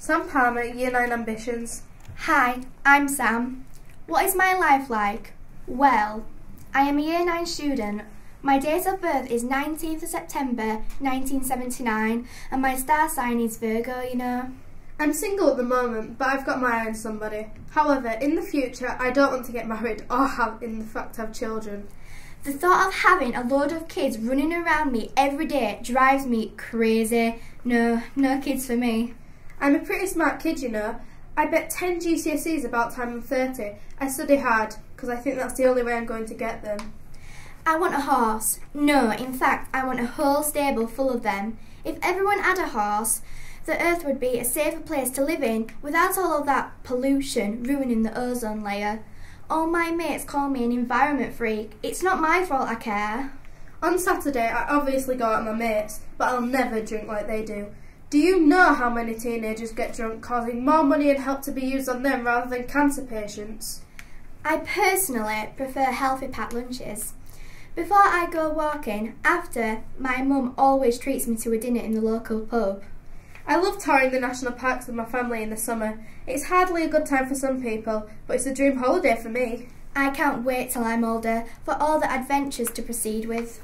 Sam Palmer, Year 9 Ambitions. Hi, I'm Sam. What is my life like? Well, I am a Year 9 student. My date of birth is 19th of September 1979 and my star sign is Virgo, you know. I'm single at the moment, but I've got my eye on somebody. However, in the future, I don't want to get married or have, in the fact, have children. The thought of having a load of kids running around me every day drives me crazy. No, no kids for me. I'm a pretty smart kid, you know. I bet 10 GCSEs about time I'm 30. I study hard, because I think that's the only way I'm going to get them. I want a horse. No, in fact, I want a whole stable full of them. If everyone had a horse, the earth would be a safer place to live in without all of that pollution ruining the ozone layer. All my mates call me an environment freak. It's not my fault I care. On Saturday, I obviously go out with my mates, but I'll never drink like they do. Do you know how many teenagers get drunk, causing more money and help to be used on them rather than cancer patients? I personally prefer healthy packed lunches. Before I go walking, after, my mum always treats me to a dinner in the local pub. I love touring the national parks with my family in the summer. It's hardly a good time for some people, but it's a dream holiday for me. I can't wait till I'm older for all the adventures to proceed with.